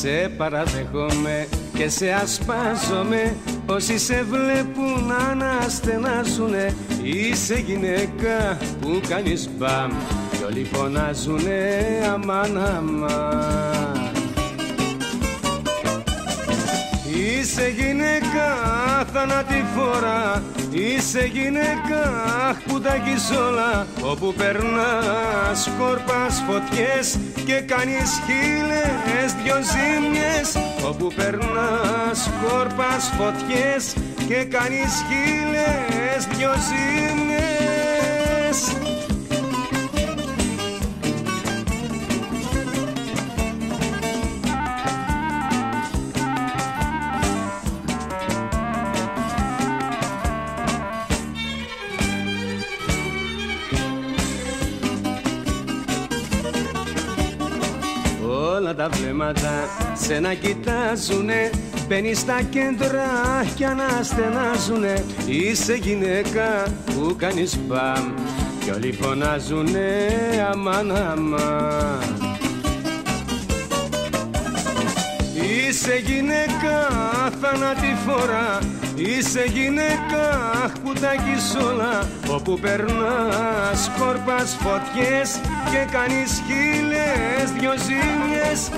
Σε παραδέχομαι και σε ασπάζομαι. Όσοι σε βλέπουν να αναστενάζουνε. Είσαι γυναίκα που κάνεις μπαμ. Κι όλοι φωνάζουνε αμάν αμάν. Είσαι γυναίκα θανατηφόρα Είσαι γυναίκα που τα όλα. Όπου περνάς σκόρπας φωτιές Και κάνεις χίλες δυο ζήμιες Όπου περνάς σκόρπας φωτιές Και κάνεις χίλες δυο ζήμιες τα βλέμματα. Σε να κοιτάζουνε Μπαίνεις στα κέντρα κι αναστενάζουνε. Είσαι γυναίκα που κάνεις μπαμ. Κι όλοι φωνάζουνε αμάν αμάν. Είσαι γυναίκα θανατηφόρα Είσαι γυναίκα που τα όλα. Όπου περνάς σκόρπας φωτιές Και κάνεις χίλες δυο ζήμιες.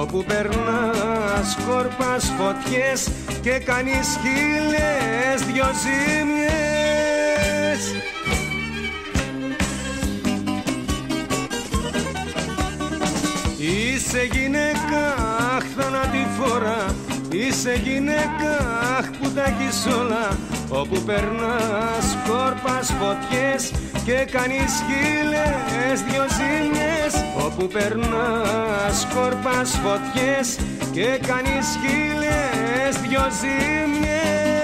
Όπου περνάς σκόρπας φωτιές Και κάνεις χίλες δυο ζήμιες. Είσαι γυναίκα θανατηφόρα Είσαι γυναίκα που τα έχεις όλα. Όπου περνάς κόρπας φωτιές Και κάνεις χίλες δυο ζήμιες Όπου περνάς κόρπας φωτιές Και κάνεις χίλες δυο ζήμιες